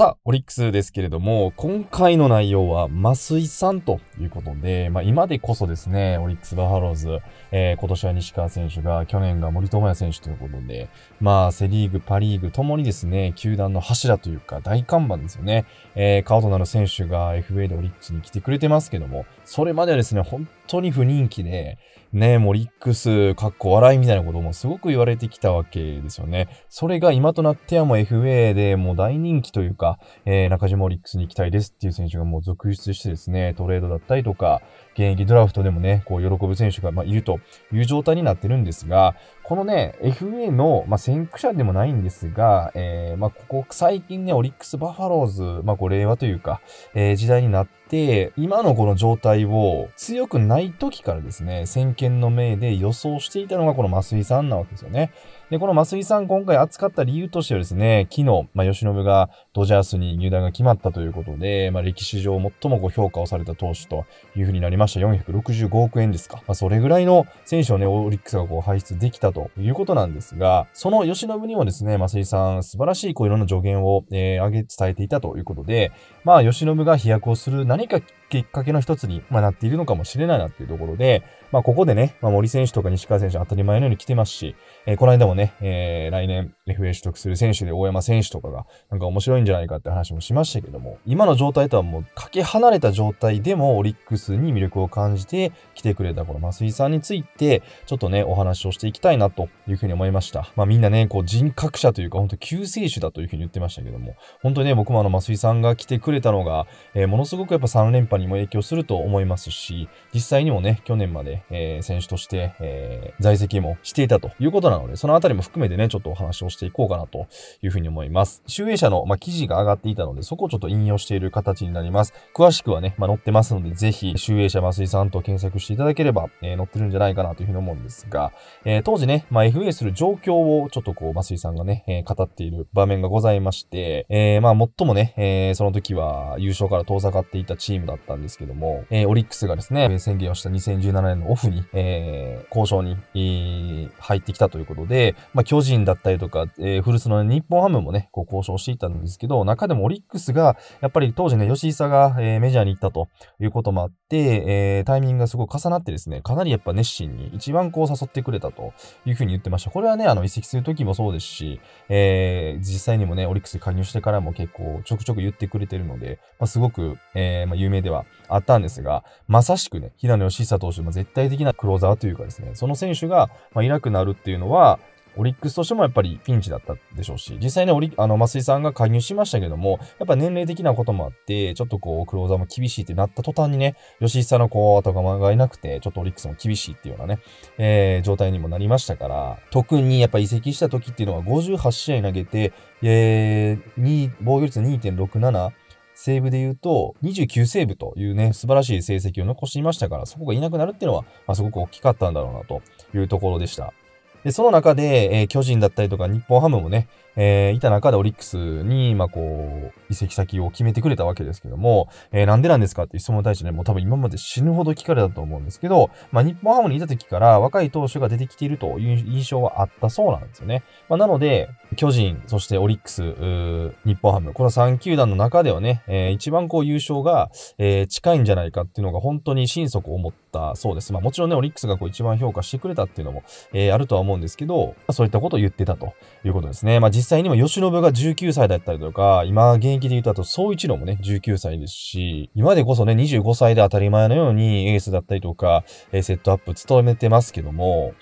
さあ、オリックスですけれども、今回の内容は、増井さんということで、まあ今でこそですね、オリックスバファローズ、えー、今年は西川選手が、去年が森友哉選手ということで、まあセリーグ、パリーグともにですね、球団の柱というか大看板ですよね。えー、顔となる選手が FA でオリックスに来てくれてますけども、それまではですね、本当に不人気で、ね、もうリックス、かっこ笑いみたいなこともすごく言われてきたわけですよね。それが今となってはもう FA でもう大人気というか、えー、中島オリックスに行きたいですっていう選手がもう続出してですね、トレードだったりとか、現役ドラフトでもね、こう喜ぶ選手が、ま、いるという状態になってるんですが、このね、FA の、まあ、先駆者でもないんですが、えー、まあ、ここ最近ね、オリックスバファローズ、まあ、こう令和というか、えー、時代になって、今のこの状態を強くない時からですね、先見の明で予想していたのがこの増井さんなわけですよね。で、この増井さん今回扱った理由としてはですね、昨日、まあ、吉信がドジャースに入団が決まったということで、まあ、歴史上最もご評価をされた投手というふうになりました。465億円ですか。まあ、それぐらいの選手をね、オリックスがこう輩出できたということなんですが、その吉信にもですね、増井さん素晴らしいこういろんな助言を、えー、上げ、伝えていたということで、まあ、吉信が飛躍をする何かきっかけの一つに、ま、なっているのかもしれないなっていうところで、まあ、ここでね、まあ、森選手とか西川選手当たり前のように来てますし、えー、この間もね、えー、来年 FA 取得する選手で大山選手とかが、なんか面白いんじゃないかって話もしましたけども、今の状態とはもうかけ離れた状態でもオリックスに魅力を感じて来てくれたこの増井さんについて、ちょっとね、お話をしていきたいなというふうに思いました。まあみんなね、こう人格者というか、本当救世主だというふうに言ってましたけども、本当にね、僕もあの増井さんが来てくれたのが、えー、ものすごくやっぱ3連覇にも影響すると思いますし、実際にもね、去年まで、えー、選手として、えー、在籍もしていたということなので、そのあたりも含めてね、ちょっとお話をしていこうかなというふうに思います。集英社の、まあ、記事が上がっていたので、そこをちょっと引用している形になります。詳しくはね、まあ、載ってますので、ぜひ、集英社増井さんと検索していただければ、えー、載ってるんじゃないかなというふうに思うんですが、えー、当時ね、まあ、FA する状況をちょっとこう、増井さんがね、えー、語っている場面がございまして、えー、まあ、最もね、えー、その時は優勝から遠ざかっていたチームだったんですけども、えー、オリックスがですね、宣言をした2017年のオフに、えー、交渉に、えー、入ってきたということで、まあ、巨人だったりとか、えー、古巣の日本ハムもね、こう交渉していたんですけど、中でもオリックスが、やっぱり当時ね、吉井が、えー、メジャーに行ったということもあって、えー、タイミングがすごい重なってですね、かなりやっぱ熱心に一番こう誘ってくれたというふうに言ってました。これはね、あの移籍する時もそうですし、えー、実際にもね、オリックス加入してからも結構ちょくちょく言ってくれてるので、まあ、すごく、えー、まあ、有名ではあったんですが、まさしくね、平野義久投手も絶対的なクローザーというかですね、その選手が、ま、いなくなるっていうのは、オリックスとしてもやっぱりピンチだったでしょうし、実際ね、オリあの、増井さんが加入しましたけども、やっぱ年齢的なこともあって、ちょっとこう、クローザーも厳しいってなった途端にね、吉井さんのこう、頭がいなくて、ちょっとオリックスも厳しいっていうようなね、えー、状態にもなりましたから、特にやっぱ移籍した時っていうのは58試合投げて、えー、2防御率2.67、セーブで言うと、29セーブというね、素晴らしい成績を残していましたから、そこがいなくなるっていうのは、まあ、すごく大きかったんだろうなというところでした。で、その中で、えー、巨人だったりとか日本ハムもね、えー、いた中でオリックスに、まあ、こう、移籍先を決めてくれたわけですけども、えー、なんでなんですかっていう質問に対してね、もう多分今まで死ぬほど聞かれたと思うんですけど、まあ、日本ハムにいた時から若い投手が出てきているという印象はあったそうなんですよね。まあ、なので、巨人、そしてオリックス、日本ハム、この3球団の中ではね、えー、一番こう優勝が、えー、近いんじゃないかっていうのが本当に心底思ってたそうです。まあ、もちろんね、オリックスがこう一番評価してくれたっていうのも、えー、あるとは思うんですけど、そういったことを言ってたということですね。まあ、実際にも吉信が19歳だったりとか、今現役で言うとあと総一郎もね、19歳ですし、今でこそね、25歳で当たり前のようにエースだったりとか、えセットアップ務めてますけども、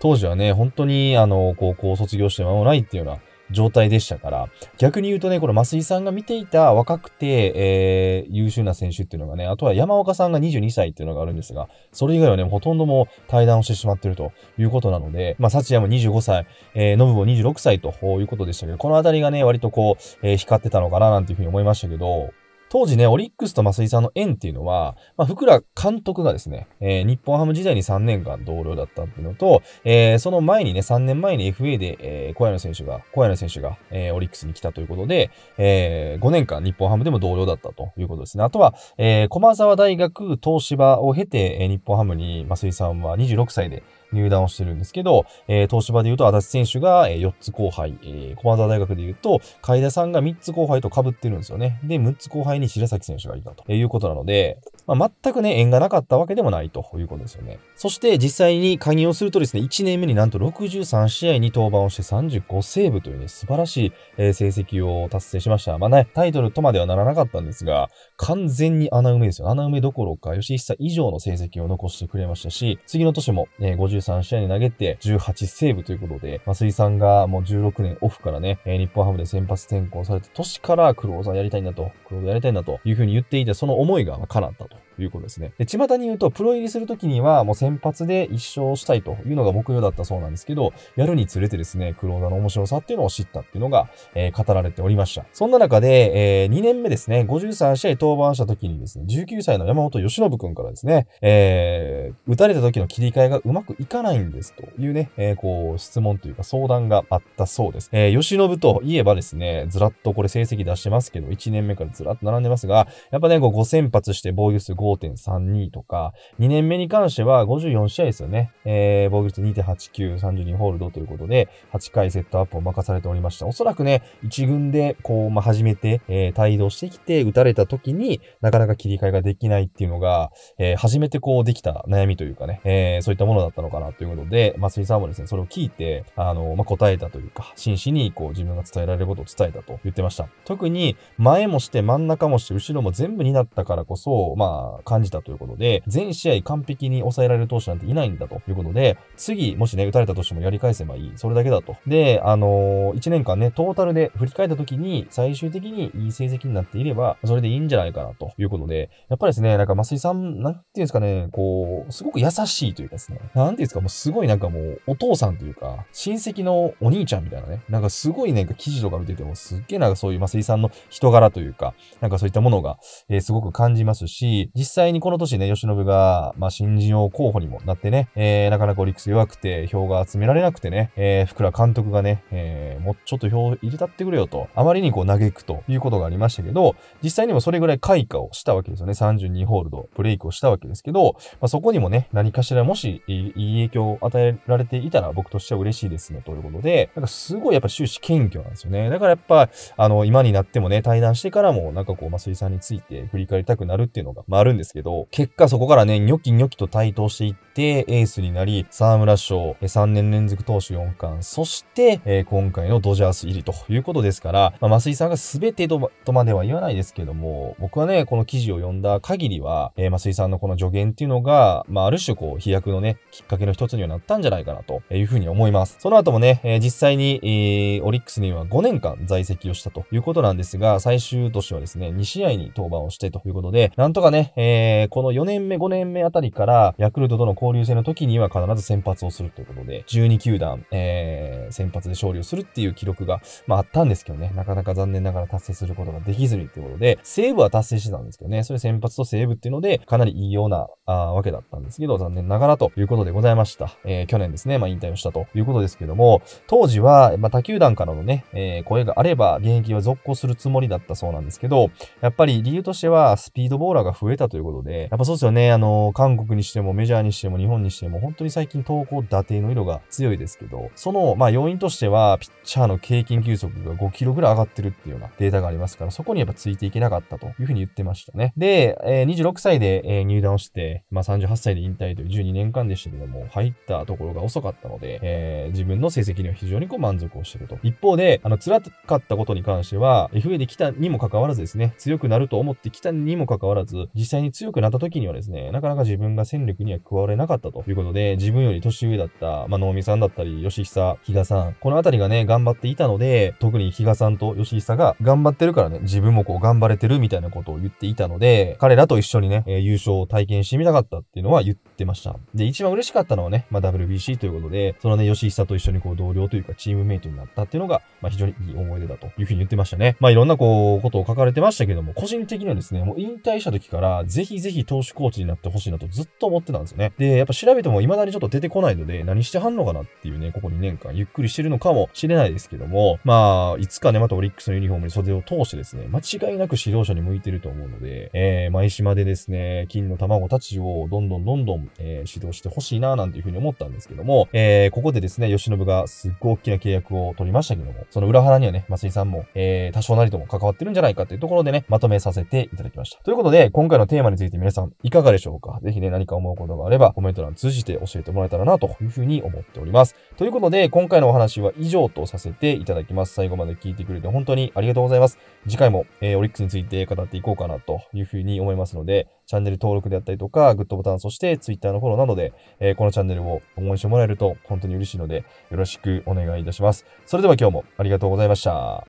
当時はね、本当にあの、高校を卒業して間もないっていうような、状態でしたから、逆に言うとね、この増井さんが見ていた若くて、えー、優秀な選手っていうのがね、あとは山岡さんが22歳っていうのがあるんですが、それ以外はね、ほとんどもう対談をしてしまってるということなので、まあ、幸也も25歳、えー、ノブも26歳ということでしたけど、このあたりがね、割とこう、えー、光ってたのかななんていうふうに思いましたけど、当時ね、オリックスと増井さんの縁っていうのは、まあ、福良監督がですね、えー、日本ハム時代に3年間同僚だったっていうのと、えー、その前にね、3年前に FA で、えー、小谷選手が、小谷選手が、えー、オリックスに来たということで、えー、5年間日本ハムでも同僚だったということですね。あとは、えー、駒沢大学東芝を経て、えー、日本ハムに増井さんは26歳で、入団をしてるんですけど、えー、東芝で言うと足立選手が、4つ後輩、えー、駒沢大学で言うと、海田さんが3つ後輩と被ってるんですよね。で、6つ後輩に白崎選手がいたということなので、まあ、全くね、縁がなかったわけでもないということですよね。そして実際に加入をするとですね、1年目になんと63試合に登板をして35セーブというね、素晴らしい、成績を達成しました。まあね、タイトルとまではならなかったんですが、完全に穴埋めですよ。穴埋めどころか、吉久以上の成績を残してくれましたし、次の年も、ね、53試合に投げて18セーブということで、増井さんがもう16年オフからね、日本ハムで先発転向された年からクローザーやりたいんだと、クローザーやりたいんだというふうに言っていて、その思いが叶ったと。いうことですね。で、巷に言うと、プロ入りするときには、もう先発で一勝したいというのが目標だったそうなんですけど、やるにつれてですね、クローザーの面白さっていうのを知ったっていうのが、えー、語られておりました。そんな中で、えー、2年目ですね、53試合登板したときにですね、19歳の山本由伸くんからですね、えー、打たれた時の切り替えがうまくいかないんですというね、えー、こう、質問というか相談があったそうです。えー、吉信といえばですね、ずらっとこれ成績出してますけど、1年目からずらっと並んでますが、やっぱね、こう5先発して防御数5.32とか、2年目に関しては54試合ですよね。えー、防御率2.89、32ホールドということで、8回セットアップを任されておりました。おそらくね、1軍で、こう、まあ、初めて、えー、帯同してきて、打たれた時になかなか切り替えができないっていうのが、えー、初めてこうできた悩みというかね、えー、そういったものだったのかなということで、松井さんもですね、それを聞いて、あの、まあ、答えたというか、真摯にこう自分が伝えられることを伝えたと言ってました。特に、前もして真ん中もして後ろも全部になったからこそ、まあ、感じたということで、全試合完璧に抑えられる投手なんていないんだということで、次、もしね、打たれたとしてもやり返せばいい。それだけだと。で、あのー、1年間ね、トータルで振り返った時に、最終的にいい成績になっていれば、それでいいんじゃないかなということで、やっぱりですね、なんか、増井さん、なんていうんですかね、こう、すごく優しいというかですね、なんていうんですか、もうすごいなんかもう、お父さんというか、親戚のお兄ちゃんみたいなね、なんかすごいなんか記事とか見てても、すっげえなんかそういう増井さんの人柄というか、なんかそういったものが、えー、すごく感じますし、実実際にこの年ね、吉信が、まあ、新人王候補にもなってね、えー、なかなかオリックス弱くて、票が集められなくてね、えー、福良監督がね、えー、もうちょっと票入れたってくれよと、あまりにこう嘆くということがありましたけど、実際にもそれぐらい開花をしたわけですよね。32ホールド、ブレイクをしたわけですけど、まあ、そこにもね、何かしらもしいい影響を与えられていたら僕としては嬉しいですね、ということで、なんかすごいやっぱ終始謙虚なんですよね。だからやっぱ、あの、今になってもね、対談してからも、なんかこう、増井さんについて振り返りたくなるっていうのが、まああるんですけど、結果そこからね、ニョキニョキと対等していって、エースになり、沢村賞、3年連続投手4冠、そして、えー、今回のドジャース入りということですから、まあ、増井さんが全てととまでは言わないですけども、僕はね、この記事を読んだ限りは、えー、増井さんのこの助言っていうのが、まあ、ある種こう、飛躍のね、きっかけの一つにはなったんじゃないかなというふうに思います。その後もね、えー、実際に、えー、オリックスには5年間在籍をしたということなんですが、最終年はですね、2試合に登板をしてということで、なんとかね、えー、この4年目、5年目あたりから、ヤクルトとの交流戦の時には必ず先発をするということで、12球団、えー、先発で勝利をするっていう記録が、まああったんですけどね、なかなか残念ながら達成することができずにっていうことで、セーブは達成してたんですけどね、それ先発とセーブっていうので、かなりいいような、あわけだったんですけど、残念ながらということでございました。えー、去年ですね、まあ引退をしたということですけども、当時は、まあ他球団からのね、えー、声があれば、現役は続行するつもりだったそうなんですけど、やっぱり理由としては、スピードボーラーが増えたということで、やっぱそうですよね、あの、韓国にしてもメジャーにしても日本にしても、本当に最近投稿打定の色が強いですけど、その、まあ要因としては、ピッチャーの平均球速が5キロぐらい上がってるっていうようなデータがありますから、そこにやっぱついていけなかったというふうに言ってましたね。で、えー、26歳で、えー、入団をして、まあ38歳で引退という12年間でしたけども、入ったところが遅かったので、えー、自分の成績には非常にこう満足をしてると。一方で、あの、辛かったことに関しては、FA で来たにもかかわらずですね、強くなると思ってきたにもかかわらず、実際に強くなった時にはですね、なかなか自分が戦力には加われなかったということで、自分より年上だった、まあ、能見さんだったり、吉久、比嘉さん、このあたりがね、頑張っていたので、特に比嘉さんと吉久が頑張ってるからね、自分もこう頑張れてるみたいなことを言っていたので、彼らと一緒にね、えー、優勝を体験してみたかったっていうのは言ってました。で、一番嬉しかったのはね、まあ、WBC ということで、そのね、吉久と一緒にこう同僚というかチームメイトになったっていうのが、まあ、非常にいい思い出だというふうに言ってましたね。まあ、いろんなこう、ことを書かれてましたけども、個人的にはですね、もう引退した時からぜひぜひ投手コーチになってほしいなとずっと思ってたんですよね。で、やっぱ調べても未だにちょっと出てこないので、何してはんのかなっていうね、ここ2年間ゆっくりしてるのかもしれないですけども、まあ、いつかね、またオリックスのユニフォームに袖を通してですね、間違いなく指導者に向いてると思うので、えー、舞島でですね、金の卵たちをどんどんどんどん、えー、指導してほしいな、なんていうふうに思ったんですけども、えー、ここでですね、吉信がすっごい大きな契約を取りましたけども、その裏腹にはね、松井さんも、えー、多少なりとも関わってるんじゃないかっていうところでね、まとめさせていただきました。ということで、今回のテーマについて皆さんいかがでしょうか？ぜひね、何か思うことがあれば、コメント欄通じて教えてもらえたらな、というふうに思っております。ということで、今回のお話は以上とさせていただきます。最後まで聞いてくれて本当にありがとうございます。次回も、えー、オリックスについて語っていこうかなというふうに思いますので、チャンネル登録であったりとか、グッドボタン、そして Twitter のフォローなどで、えー、このチャンネルを応援してもらえると本当に嬉しいので、よろしくお願いいたします。それでは今日もありがとうございました。